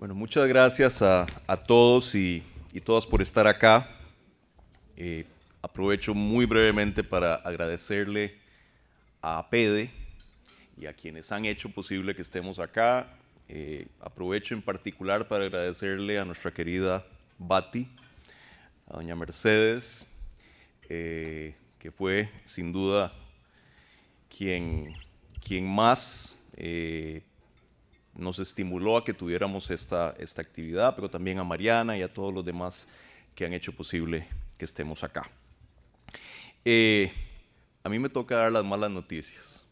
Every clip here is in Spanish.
Bueno, muchas gracias a, todos y, todas por estar acá. Eh, aprovecho muy brevemente para agradecerle a PEDE y a quienes han hecho posible que estemos acá. Eh, aprovecho en particular para agradecerle a nuestra querida Bati, a doña Mercedes, eh, que fue sin duda quien, quien más nos estimuló a que tuviéramos esta, esta actividad, pero también a Mariana y a todos los demás que han hecho posible que estemos acá. Eh, a mí me toca dar las malas noticias.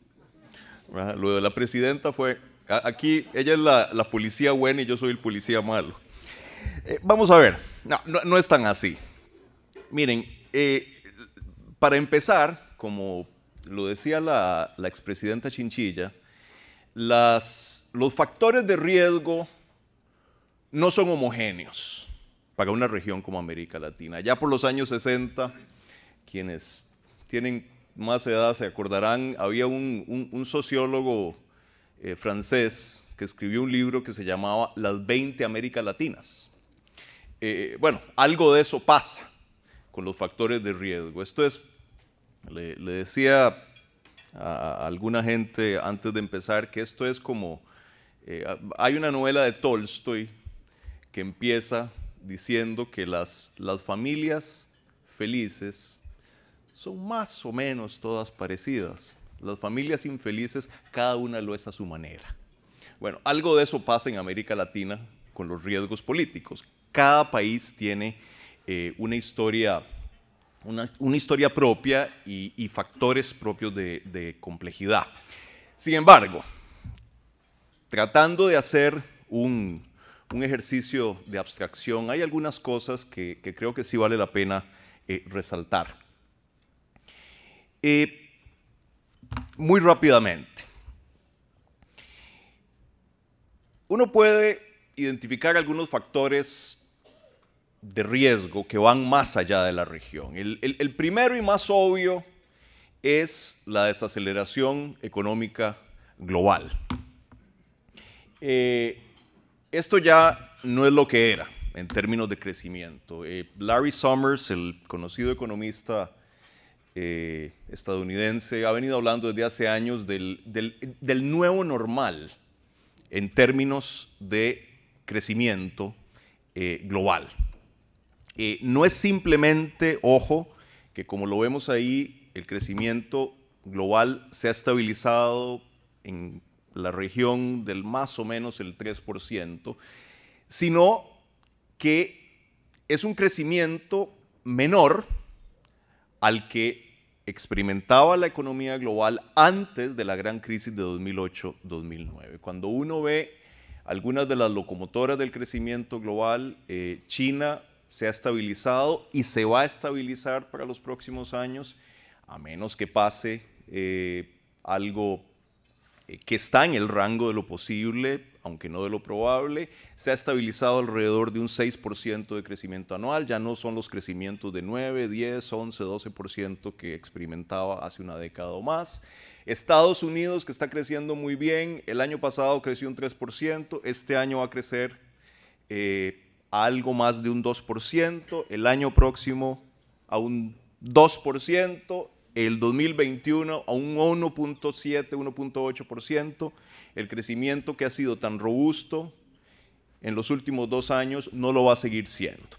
Lo de la presidenta fue, aquí ella es la, policía buena y yo soy el policía malo. Eh, vamos a ver, no, no, es tan así. Miren, eh, para empezar, como lo decía la, la expresidenta Chinchilla, las, los factores de riesgo no son homogéneos para una región como América Latina. Ya por los años 60, quienes tienen más edad se acordarán, había un, sociólogo eh, francés que escribió un libro que se llamaba Las 20 Américas Latinas. Eh, bueno, algo de eso pasa con los factores de riesgo. Esto es, le, le decía a, alguna gente antes de empezar que esto es como, eh, hay una novela de Tolstoy que empieza diciendo que las, las familias felices son más o menos todas parecidas. Las familias infelices, cada una lo es a su manera. Bueno, algo de eso pasa en América Latina con los riesgos políticos. Cada país tiene eh, una historia una, historia propia y, factores propios de, complejidad. Sin embargo, tratando de hacer un, ejercicio de abstracción, hay algunas cosas que, creo que sí vale la pena eh, resaltar. Eh, muy rápidamente. Uno puede identificar algunos factores de riesgo que van más allá de la región. El, primero y más obvio es la desaceleración económica global. Eh, esto ya no es lo que era en términos de crecimiento. Eh, Larry Summers, el conocido economista eh, estadounidense, ha venido hablando desde hace años del, del nuevo normal en términos de crecimiento global. Eh, no es simplemente, ojo, que como lo vemos ahí, el crecimiento global se ha estabilizado en la región del más o menos el 3%, sino que es un crecimiento menor al que experimentaba la economía global antes de la gran crisis de 2008-2009. Cuando uno ve algunas de las locomotoras del crecimiento global, eh, China se ha estabilizado y se va a estabilizar para los próximos años, a menos que pase eh, algo eh, que está en el rango de lo posible, aunque no de lo probable, se ha estabilizado alrededor de un 6% de crecimiento anual, ya no son los crecimientos de 9, 10, 11, 12% que experimentaba hace una década o más. Estados Unidos, que está creciendo muy bien, el año pasado creció un 3%, este año va a crecer eh, algo más de un 2%, el año próximo a un 2%, el 2021 a un 1.7, 1.8%. El crecimiento que ha sido tan robusto en los últimos dos años no lo va a seguir siendo.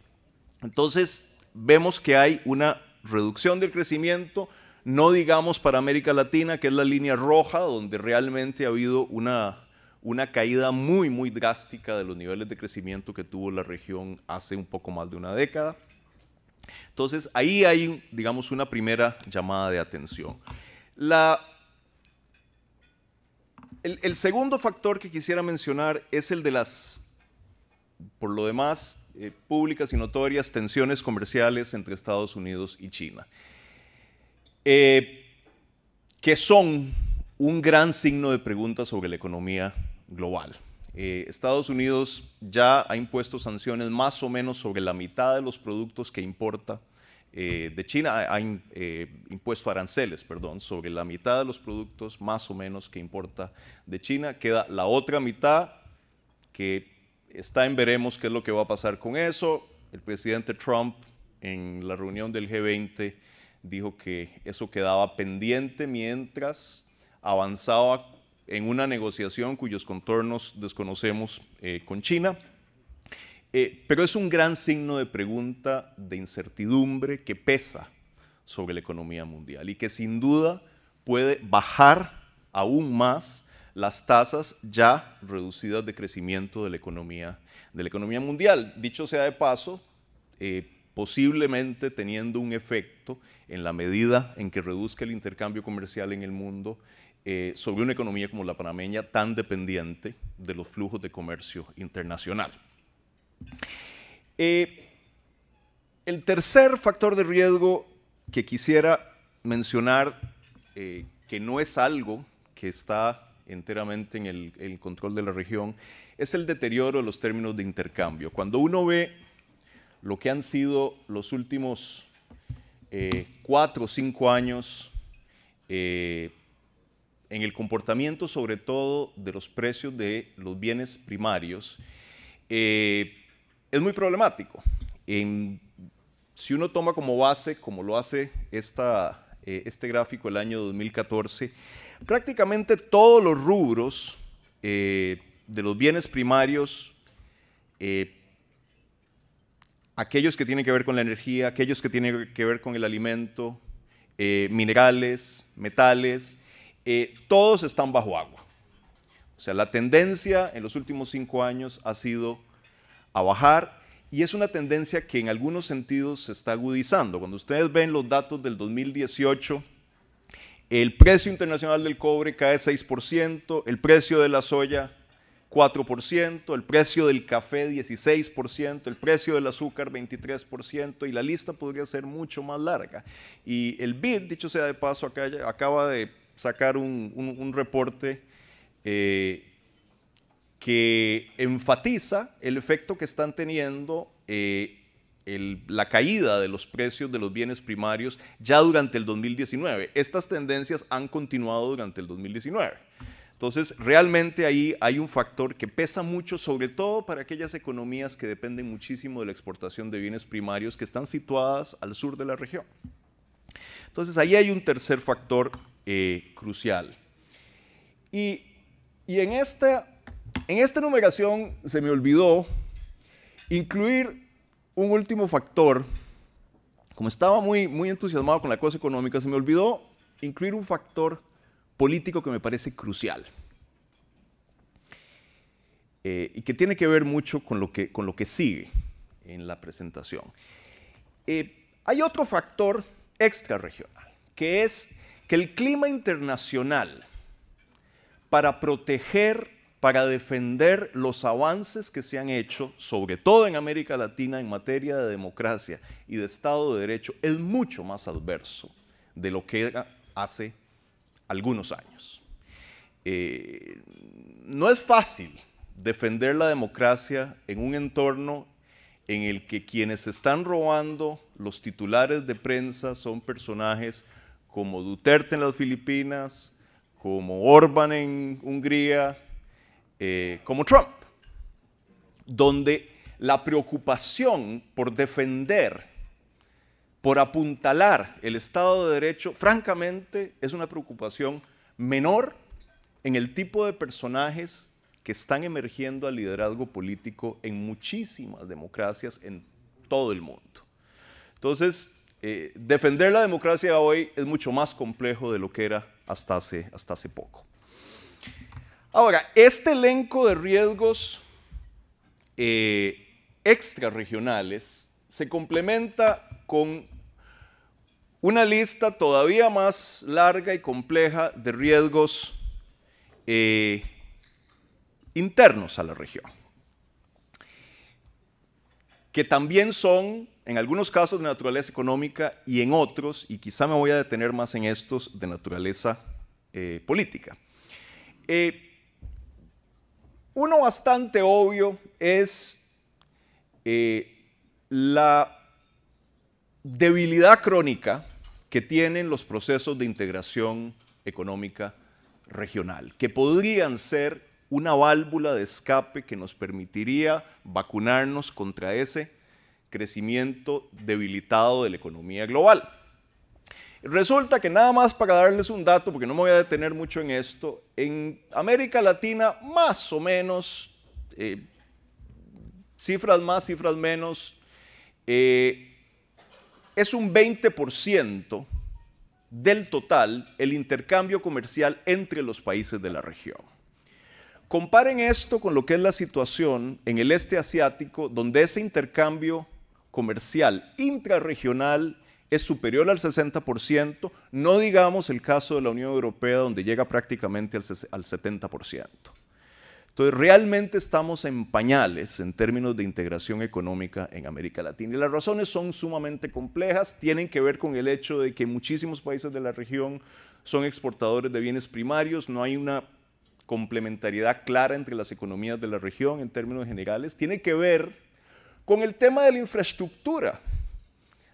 Entonces, vemos que hay una reducción del crecimiento, no digamos para América Latina, que es la línea roja, donde realmente ha habido una una caída muy, muy drástica de los niveles de crecimiento que tuvo la región hace un poco más de una década. Entonces, ahí hay, digamos, una primera llamada de atención. El, segundo factor que quisiera mencionar es el de las, por lo demás, eh, públicas y notorias tensiones comerciales entre Estados Unidos y China, eh, que son un gran signo de pregunta sobre la economía global. Eh, Estados Unidos ya ha impuesto sanciones más o menos sobre la mitad de los productos que importa eh, de China, ha, eh, impuesto aranceles, perdón, sobre la mitad de los productos más o menos que importa de China. Queda la otra mitad que está en veremos qué es lo que va a pasar con eso. El presidente Trump en la reunión del G20 dijo que eso quedaba pendiente mientras avanzaba en una negociación cuyos contornos desconocemos eh, con China. Eh, pero es un gran signo de pregunta, de incertidumbre que pesa sobre la economía mundial y que sin duda puede bajar aún más las tasas ya reducidas de crecimiento de la economía, de la economía mundial. Dicho sea de paso, eh, posiblemente teniendo un efecto en la medida en que reduzca el intercambio comercial en el mundo eh, sobre una economía como la panameña tan dependiente de los flujos de comercio internacional. Eh, el tercer factor de riesgo que quisiera mencionar, eh, que no es algo que está enteramente en el, control de la región, es el deterioro de los términos de intercambio. Cuando uno ve lo que han sido los últimos cuatro o cinco años en el comportamiento sobre todo de los precios de los bienes primarios, es muy problemático. si uno toma como base, como lo hace eh, este gráfico el año 2014, prácticamente todos los rubros eh, de los bienes primarios, eh, aquellos que tienen que ver con la energía, aquellos que tienen que ver con el alimento, minerales, metales, todos están bajo agua. O sea, la tendencia en los últimos cinco años ha sido a bajar y es una tendencia que en algunos sentidos se está agudizando. Cuando ustedes ven los datos del 2018, el precio internacional del cobre cae 6%, el precio de la soya 4%, el precio del café 16%, el precio del azúcar 23% y la lista podría ser mucho más larga. Y el BID, dicho sea de paso, acaba de sacar un, reporte eh, que enfatiza el efecto que están teniendo eh, la caída de los precios de los bienes primarios ya durante el 2019. Estas tendencias han continuado durante el 2019. Entonces, realmente ahí hay un factor que pesa mucho, sobre todo para aquellas economías que dependen muchísimo de la exportación de bienes primarios que están situadas al sur de la región. Entonces, ahí hay un tercer factor eh, crucial. Y, y en esta en esta numeración se me olvidó incluir un último factor. Como estaba muy, muy entusiasmado con la cosa económica, se me olvidó incluir un factor político que me parece crucial. Eh, y que tiene que ver mucho con lo que, con lo que sigue en la presentación. Eh, hay otro factor extrarregional, que es que el clima internacional para proteger para defender los avances que se han hecho, sobre todo en América Latina, en materia de democracia y de Estado de Derecho, es mucho más adverso de lo que era hace algunos años. Eh, no es fácil defender la democracia en un entorno en el que quienes están robando los titulares de prensa son personajes como Duterte en las Filipinas, como Orban en Hungría, eh, como Trump, donde la preocupación por defender, por apuntalar el Estado de Derecho, francamente es una preocupación menor en el tipo de personajes que están emergiendo al liderazgo político en muchísimas democracias en todo el mundo. Entonces, eh, defender la democracia hoy es mucho más complejo de lo que era hasta hace, hasta hace poco. Ahora, este elenco de riesgos eh, extrarregionales se complementa con una lista todavía más larga y compleja de riesgos eh, internos a la región, que también son, en algunos casos, de naturaleza económica y en otros, y quizá me voy a detener más en estos, de naturaleza eh, política. Uno bastante obvio es eh, la debilidad crónica que tienen los procesos de integración económica regional, que podrían ser una válvula de escape que nos permitiría vacunarnos contra ese crecimiento debilitado de la economía global. Resulta que nada más para darles un dato, porque no me voy a detener mucho en esto, en América Latina más o menos, eh, cifras más, cifras menos, eh, es un 20% del total el intercambio comercial entre los países de la región. Comparen esto con lo que es la situación en el este asiático, donde ese intercambio comercial intrarregional es superior al 60%, no digamos el caso de la Unión Europea, donde llega prácticamente al 70%. Entonces, realmente estamos en pañales en términos de integración económica en América Latina. Y las razones son sumamente complejas, tienen que ver con el hecho de que muchísimos países de la región son exportadores de bienes primarios, no hay una complementariedad clara entre las economías de la región en términos generales, tiene que ver con el tema de la infraestructura.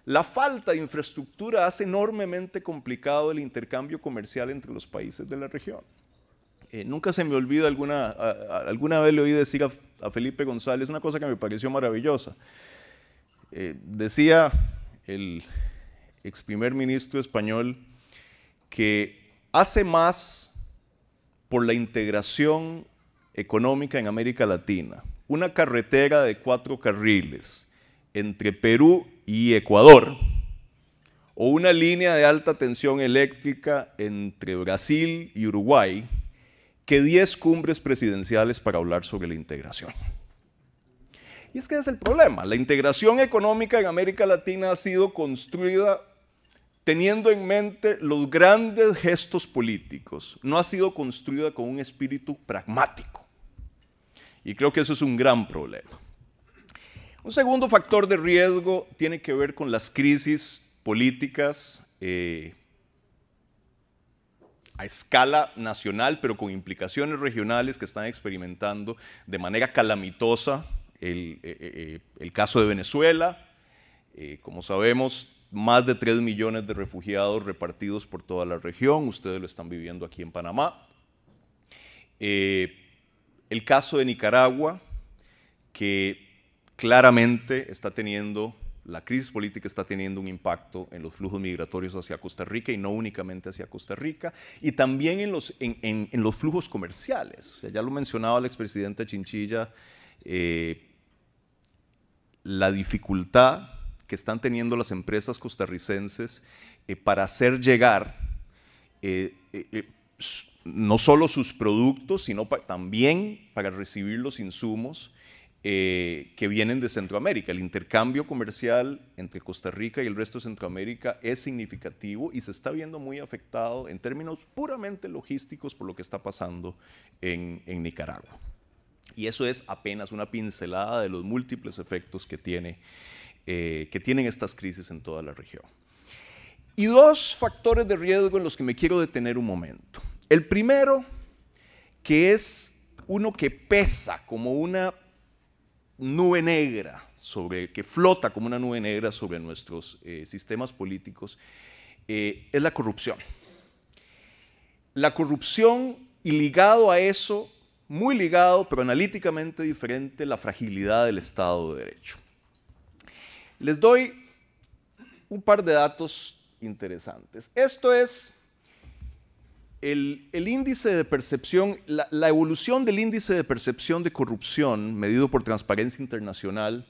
La falta de infraestructura hace enormemente complicado el intercambio comercial entre los países de la región. Eh, nunca se me olvida, alguna, alguna vez le oí decir a, Felipe González una cosa que me pareció maravillosa. Eh, decía el ex primer ministro español que hace más por la integración económica en América Latina, una carretera de cuatro carriles entre Perú y Ecuador, o una línea de alta tensión eléctrica entre Brasil y Uruguay, que 10 cumbres presidenciales para hablar sobre la integración. Y es que es el problema. La integración económica en América Latina ha sido construida teniendo en mente los grandes gestos políticos. No ha sido construida con un espíritu pragmático. Y creo que eso es un gran problema. Un segundo factor de riesgo tiene que ver con las crisis políticas eh, a escala nacional, pero con implicaciones regionales que están experimentando de manera calamitosa el, eh, eh, caso de Venezuela. Como sabemos, más de 3 millones de refugiados repartidos por toda la región, ustedes lo están viviendo aquí en Panamá. el caso de Nicaragua, que claramente está teniendo la crisis política está teniendo un impacto en los flujos migratorios hacia Costa Rica y no únicamente hacia Costa Rica, y también en los, en, los flujos comerciales. ya lo mencionaba el expresidente Chinchilla, eh, la dificultad que están teniendo las empresas costarricenses eh, para hacer llegar eh, no solo sus productos, sino también para recibir los insumos eh, que vienen de Centroamérica. El intercambio comercial entre Costa Rica y el resto de Centroamérica es significativo y se está viendo muy afectado en términos puramente logísticos por lo que está pasando en, Nicaragua. Y eso es apenas una pincelada de los múltiples efectos que, tiene, eh, que tienen estas crisis en toda la región. Y dos factores de riesgo en los que me quiero detener un momento. El primero, que es uno que pesa como una nube negra sobre, que flota como una nube negra sobre nuestros eh, sistemas políticos, eh, es la corrupción. La corrupción y ligado a eso, muy ligado, pero analíticamente diferente, la fragilidad del Estado de Derecho. Les doy un par de datos interesantes. Esto es el, índice de percepción, la, evolución del índice de percepción de corrupción medido por Transparencia Internacional,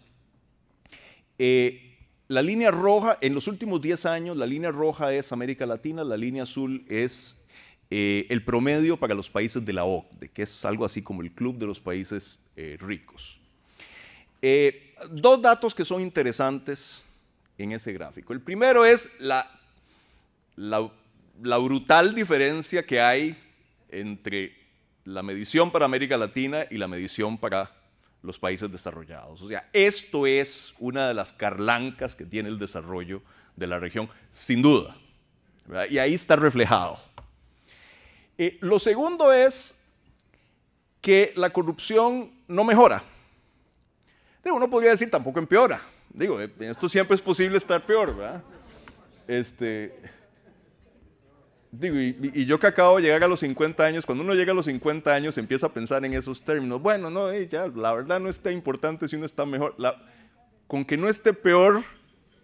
eh, la línea roja, en los últimos 10 años, la línea roja es América Latina, la línea azul es eh, el promedio para los países de la OCDE, que es algo así como el club de los países eh, ricos. Dos datos que son interesantes en ese gráfico. El primero es la, la la brutal diferencia que hay entre la medición para América Latina y la medición para los países desarrollados. O sea, esto es una de las carlancas que tiene el desarrollo de la región, sin duda. Y ahí está reflejado. Eh, lo segundo es que la corrupción no mejora. Digo, uno podría decir tampoco empeora. Digo, en esto siempre es posible estar peor, ¿verdad? Este, y, yo que acabo de llegar a los 50 años, cuando uno llega a los 50 años empieza a pensar en esos términos. Bueno, no, ya, la verdad no está importante si uno está mejor. con que no esté peor,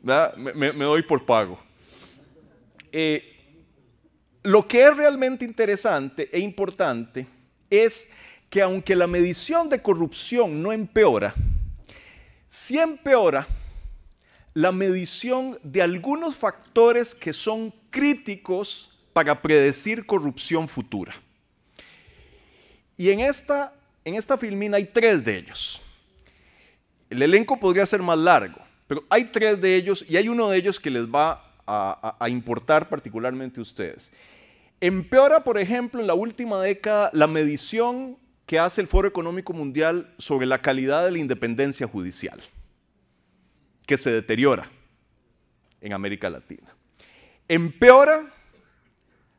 me, doy por pago. Eh, lo que es realmente interesante e importante es que aunque la medición de corrupción no empeora, sí empeora la medición de algunos factores que son críticos para predecir corrupción futura. Y en esta, en esta filmina hay tres de ellos. El elenco podría ser más largo, pero hay tres de ellos y hay uno de ellos que les va a, a importar particularmente a ustedes. Empeora, por ejemplo, en la última década la medición que hace el Foro Económico Mundial sobre la calidad de la independencia judicial, que se deteriora en América Latina. Empeora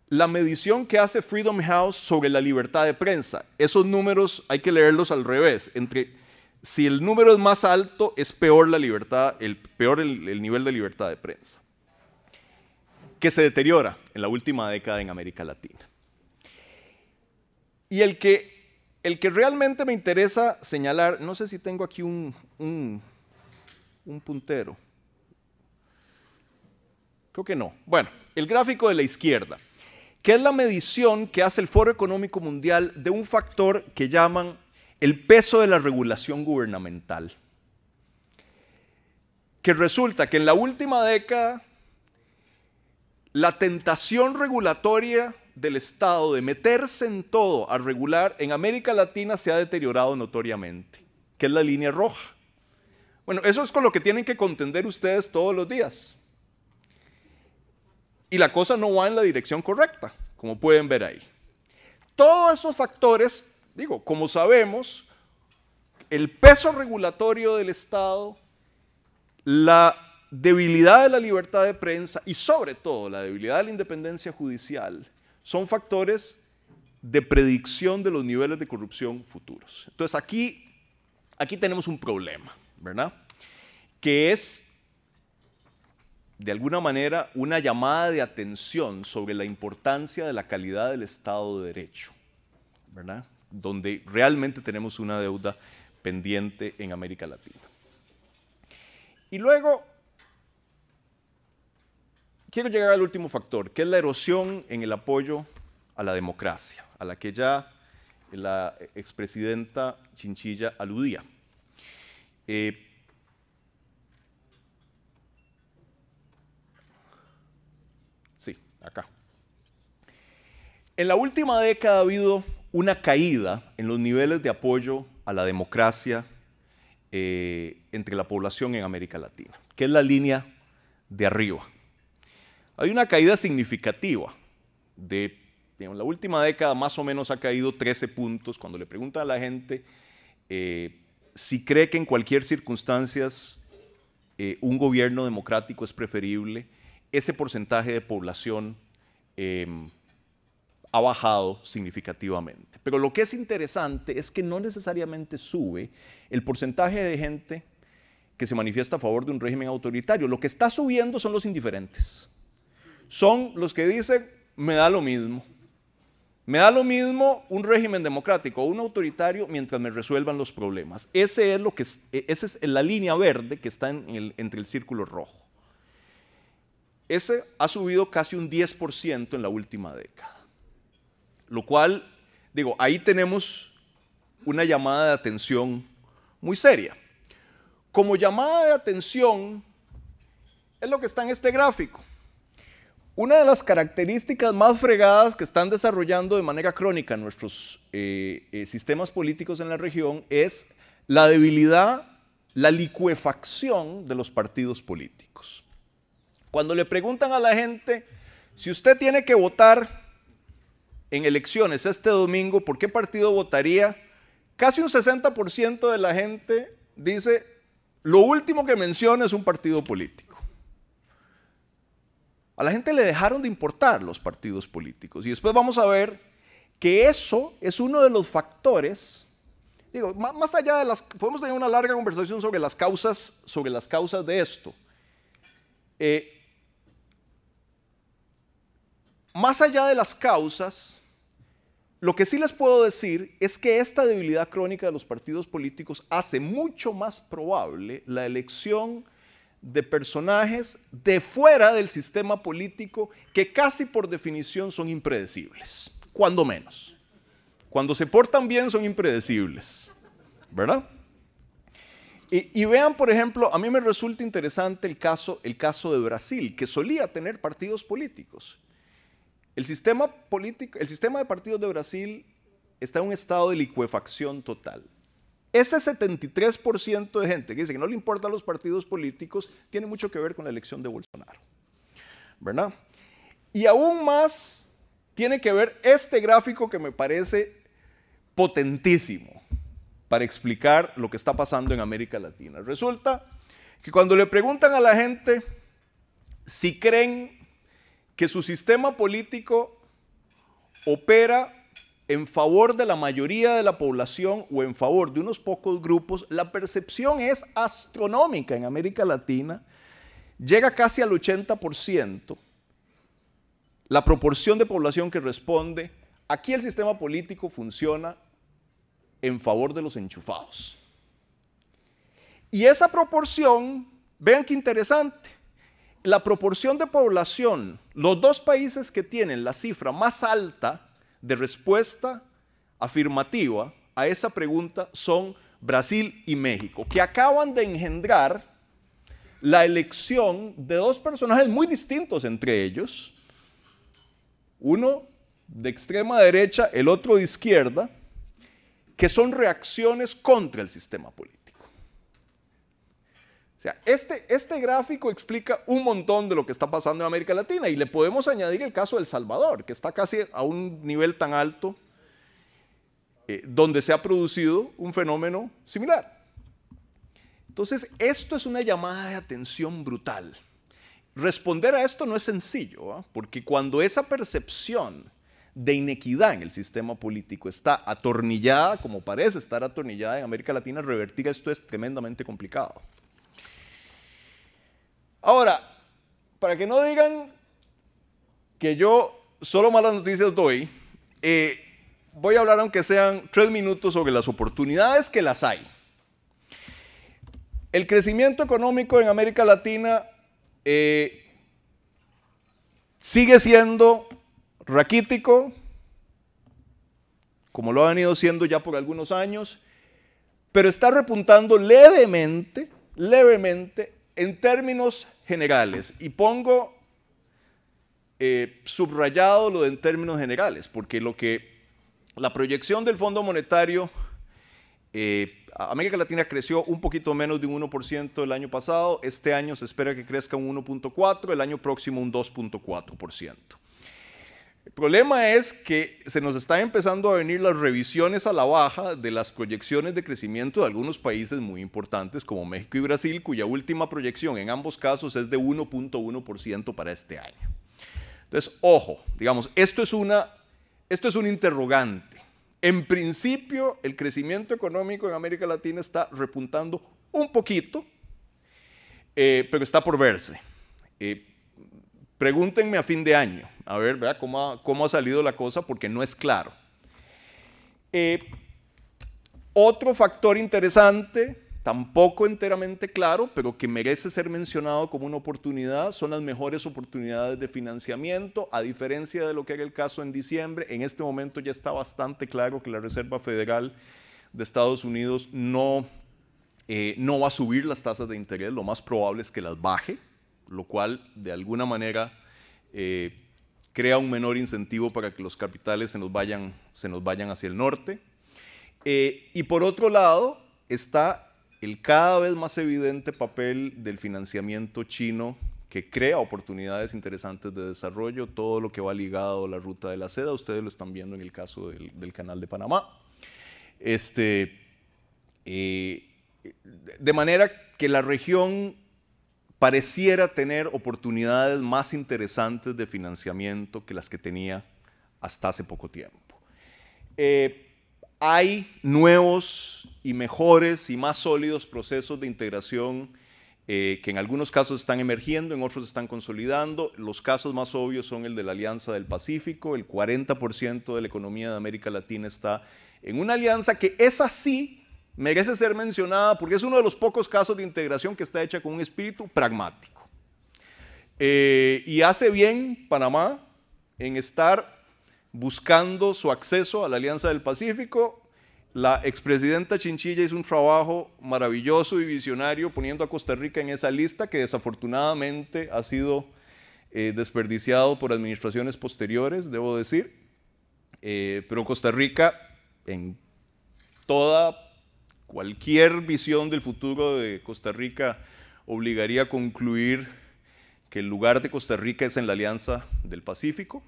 la medición que hace Freedom House sobre la libertad de prensa. Esos números hay que leerlos al revés. Entre, si el número es más alto, es peor la libertad, el, peor el nivel de libertad de prensa que se deteriora en la última década en América Latina. Y el que, el que realmente me interesa señalar, no sé si tengo aquí un, un, un puntero. Creo que no. Bueno, el gráfico de la izquierda, que es la medición que hace el Foro Económico Mundial de un factor que llaman el peso de la regulación gubernamental. Que resulta que en la última década la tentación regulatoria del Estado de meterse en todo a regular en América Latina se ha deteriorado notoriamente, que es la línea roja. Bueno, eso es con lo que tienen que contender ustedes todos los días. Y la cosa no va en la dirección correcta, como pueden ver ahí. Todos esos factores, digo, como sabemos, el peso regulatorio del Estado, la debilidad de la libertad de prensa y sobre todo la debilidad de la independencia judicial son factores de predicción de los niveles de corrupción futuros. Entonces aquí, aquí tenemos un problema, ¿verdad? Que es de alguna manera una llamada de atención sobre la importancia de la calidad del Estado de Derecho, ¿verdad? Donde realmente tenemos una deuda pendiente en América Latina. Y luego quiero llegar al último factor, que es la erosión en el apoyo a la democracia, a la que ya la expresidenta Chinchilla aludía. Eh, sí, acá. En la última década ha habido una caída en los niveles de apoyo a la democracia eh, entre la población en América Latina, que es la línea de arriba. Hay una caída significativa. De, en la última década más o menos ha caído 13 puntos. Cuando le preguntan a la gente eh, si cree que en cualquier circunstancia eh, un gobierno democrático es preferible, ese porcentaje de población em, ha bajado significativamente. Pero lo que es interesante es que no necesariamente sube el porcentaje de gente que se manifiesta a favor de un régimen autoritario. Lo que está subiendo son los indiferentes son los que dicen, me da lo mismo. Me da lo mismo un régimen democrático o un autoritario mientras me resuelvan los problemas. Ese es lo que e, esa es la línea verde que está entre el círculo rojo. Ese ha subido casi un 10% en la última década. Lo cual, digo, ahí tenemos una llamada de atención muy seria. Como llamada de atención es lo que está en este gráfico. Una de las características más fregadas que están desarrollando de manera crónica nuestros eh, eh, sistemas políticos en la región es la debilidad, la licuefacción de los partidos políticos. Cuando le preguntan a la gente, si usted tiene que votar en elecciones este domingo, ¿por qué partido votaría? Casi un 60% de la gente dice, lo último que menciona es un partido político. La gente le dejaron de importar los partidos políticos. Y después vamos a ver que eso es uno de los factores, digo, más allá de las, podemos tener una larga conversación sobre las causas, sobre las causas de esto. Eh, más allá de las causas, lo que sí les puedo decir es que esta debilidad crónica de los partidos políticos hace mucho más probable la elección de personajes de fuera del sistema político que casi por definición son impredecibles, cuando menos. Cuando se portan bien son impredecibles, ¿verdad? Y, vean, por ejemplo, a mí me resulta interesante el caso, el caso de Brasil, que solía tener partidos políticos. El sistema, político, el sistema de partidos de Brasil está en un estado de licuefacción total. Ese 73% de gente que dice que no le importan los partidos políticos tiene mucho que ver con la elección de Bolsonaro. ¿Verdad? Y aún más tiene que ver este gráfico que me parece potentísimo para explicar lo que está pasando en América Latina. Resulta que cuando le preguntan a la gente si creen que su sistema político opera en favor de la mayoría de la población o en favor de unos pocos grupos, la percepción es astronómica en América Latina, llega casi al 80%, la proporción de población que responde, aquí el sistema político funciona en favor de los enchufados. Y esa proporción, vean qué interesante, la proporción de población, los dos países que tienen la cifra más alta de respuesta afirmativa a esa pregunta son Brasil y México, que acaban de engendrar la elección de dos personajes muy distintos entre ellos, uno de extrema derecha, el otro de izquierda, que son reacciones contra el sistema político este, este gráfico explica un montón de lo que está pasando en América Latina y le podemos añadir el caso de El Salvador, que está casi a un nivel tan alto eh, donde se ha producido un fenómeno similar. Entonces, esto es una llamada de atención brutal. Responder a esto no es sencillo, ¿ah? porque cuando esa percepción de inequidad en el sistema político está atornillada, como parece estar atornillada en América Latina, revertir esto es tremendamente complicado. Ahora, para que no digan que yo solo malas noticias doy, eh, voy a hablar aunque sean tres minutos sobre las oportunidades que las hay. El crecimiento económico en América Latina eh, sigue siendo raquítico, como lo ha venido siendo ya por algunos años, pero está repuntando levemente, levemente en términos generales y pongo eh, subrayado lo de en términos generales, porque lo que la proyección del Fondo Monetario, eh, América Latina creció un poquito menos de un 1% el año pasado, este año se espera que crezca un 1.4%, el año próximo un 2.4%. El problema es que se nos están empezando a venir las revisiones a la baja de las proyecciones de crecimiento de algunos países muy importantes como México y Brasil, cuya última proyección en ambos casos es de 1.1% para este año. Entonces, ojo, digamos, esto es, una, esto es un interrogante. En principio, el crecimiento económico en América Latina está repuntando un poquito, eh, pero está por verse. Eh, pregúntenme a fin de año a ver ¿Cómo, ha, salido la cosa, porque no es claro. Eh, otro factor interesante, tampoco enteramente claro, pero que merece ser mencionado como una oportunidad, son las mejores oportunidades de financiamiento, a diferencia de lo que era el caso en diciembre. En este momento ya está bastante claro que la Reserva Federal de Estados Unidos no, eh, no va a subir las tasas de interés, lo más probable es que las baje, lo cual de alguna manera eh, crea un menor incentivo para que los capitales se nos vayan, se nos vayan hacia el norte. Eh, y por otro lado está el cada vez más evidente papel del financiamiento chino que crea oportunidades interesantes de desarrollo, todo lo que va ligado a la ruta de la seda, ustedes lo están viendo en el caso del, canal de Panamá. Este, eh, de manera que la región pareciera tener oportunidades más interesantes de financiamiento que las que tenía hasta hace poco tiempo. Eh, hay nuevos y mejores y más sólidos procesos de integración eh, que en algunos casos están emergiendo, en otros están consolidando. Los casos más obvios son el de la Alianza del Pacífico, el 40% de la economía de América Latina está en una alianza que es así, merece ser mencionada porque es uno de los pocos casos de integración que está hecha con un espíritu pragmático. Eh, y hace bien Panamá en estar buscando su acceso a la Alianza del Pacífico la expresidenta Chinchilla hizo un trabajo maravilloso y visionario poniendo a Costa Rica en esa lista que desafortunadamente ha sido eh, desperdiciado por administraciones posteriores, debo decir. Eh, pero Costa Rica, en toda cualquier visión del futuro de Costa Rica, obligaría a concluir que el lugar de Costa Rica es en la Alianza del Pacífico.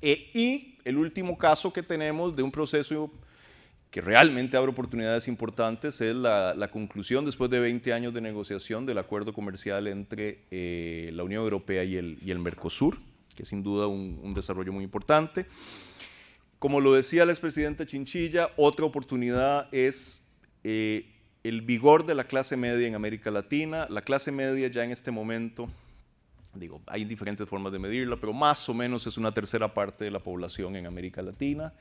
Eh, y el último caso que tenemos de un proceso que realmente abre oportunidades importantes es la, conclusión después de 20 años de negociación del acuerdo comercial entre eh, la Unión Europea y el, y el, Mercosur, que es sin duda un, desarrollo muy importante. Como lo decía el expresidente Chinchilla, otra oportunidad es eh, el vigor de la clase media en América Latina. La clase media ya en este momento, digo, hay diferentes formas de medirla, pero más o menos es una tercera parte de la población en América Latina.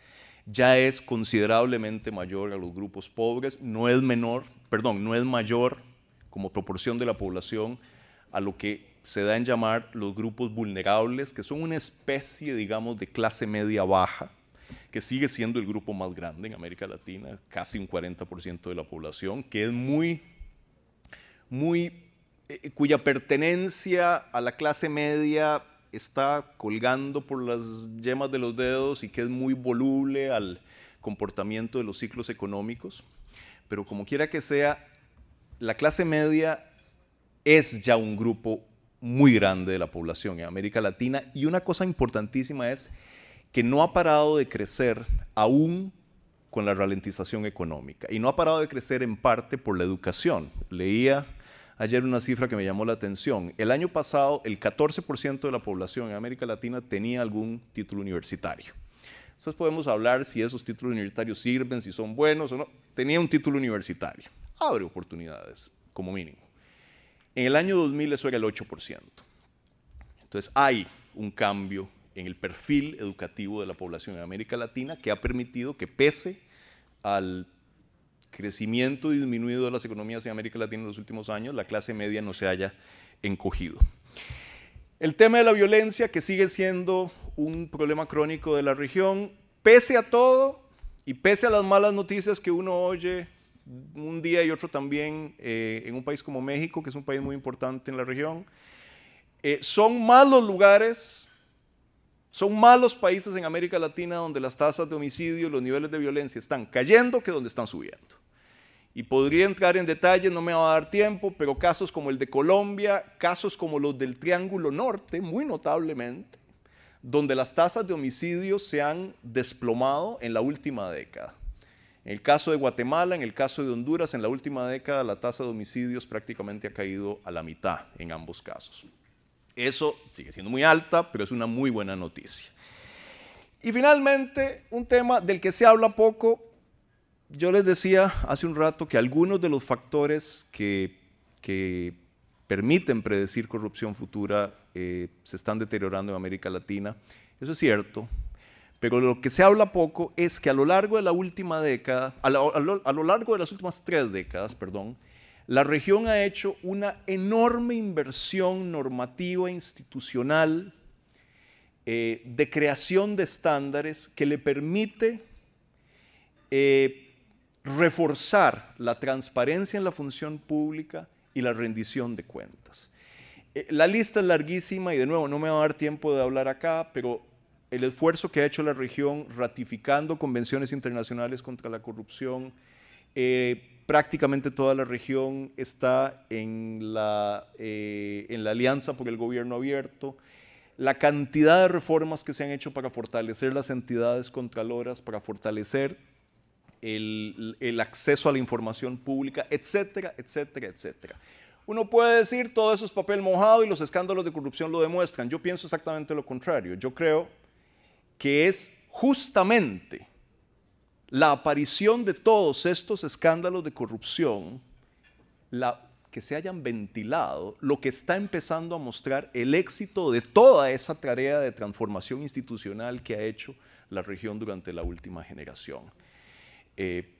Ya es considerablemente mayor a los grupos pobres, no es menor, perdón, no es mayor como proporción de la población a lo que se da en llamar los grupos vulnerables, que son una especie, digamos, de clase media baja, que sigue siendo el grupo más grande en América Latina, casi un 40% de la población, que es muy, muy, eh, cuya pertenencia a la clase media está colgando por las yemas de los dedos y que es muy voluble al comportamiento de los ciclos económicos. Pero como quiera que sea, la clase media es ya un grupo muy grande de la población en América Latina y una cosa importantísima es que no ha parado de crecer aún con la ralentización económica y no ha parado de crecer en parte por la educación. Leía ayer una cifra que me llamó la atención. El año pasado, el 14% de la población en América Latina tenía algún título universitario. Después podemos hablar si esos títulos universitarios sirven, si son buenos o no. Tenía un título universitario. Abre oportunidades, como mínimo. En el año 2000 eso era el 8%. Entonces hay un cambio en el perfil educativo de la población en América Latina que ha permitido que pese al crecimiento disminuido de las economías en América Latina en los últimos años, la clase media no se haya encogido. El tema de la violencia, que sigue siendo un problema crónico de la región, pese a todo y pese a las malas noticias que uno oye un día y otro también eh, en un país como México, que es un país muy importante en la región, eh, son más los lugares, son más los países en América Latina donde las tasas de homicidio y los niveles de violencia están cayendo que donde están subiendo y podría entrar en detalle, no me va a dar tiempo, pero casos como el de Colombia, casos como los del Triángulo Norte, muy notablemente, donde las tasas de homicidios se han desplomado en la última década. En el caso de Guatemala, en el caso de Honduras, en la última década la tasa de homicidios prácticamente ha caído a la mitad en ambos casos. Eso sigue siendo muy alta, pero es una muy buena noticia. Y finalmente, un tema del que se habla poco, yo les decía hace un rato que algunos de los factores que, permiten predecir corrupción futura eh, se están deteriorando en América Latina. Eso es cierto, pero lo que se habla poco es que a lo largo de la última década, a lo, largo de las últimas tres décadas, perdón, la región ha hecho una enorme inversión normativa institucional eh, de creación de estándares que le permite eh, reforzar la transparencia en la función pública y la rendición de cuentas. Eh, la lista es larguísima y de nuevo no me va a dar tiempo de hablar acá, pero el esfuerzo que ha hecho la región ratificando convenciones internacionales contra la corrupción, prácticamente toda la región está en la, eh, en la alianza por el gobierno abierto, la cantidad de reformas que se han hecho para fortalecer las entidades contraloras, para fortalecer el, acceso a la información pública, etcétera, etcétera, etcétera. Uno puede decir todo eso es papel mojado y los escándalos de corrupción lo demuestran. Yo pienso exactamente lo contrario. Yo creo que es justamente la aparición de todos estos escándalos de corrupción que se hayan ventilado lo que está empezando a mostrar el éxito de toda esa tarea de transformación institucional que ha hecho la región durante la última generación. Eh,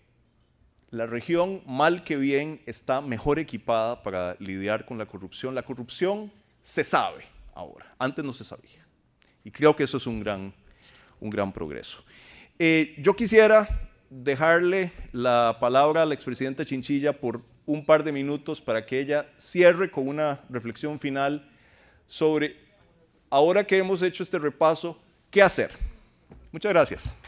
la región, mal que bien, está mejor equipada para lidiar con la corrupción. La corrupción se sabe ahora, antes no se sabía. Y creo que eso es un gran, un gran progreso. Eh, yo quisiera dejarle la palabra al expresidente Chinchilla por un par de minutos para que ella cierre con una reflexión final sobre, ahora que hemos hecho este repaso, qué hacer. Muchas gracias.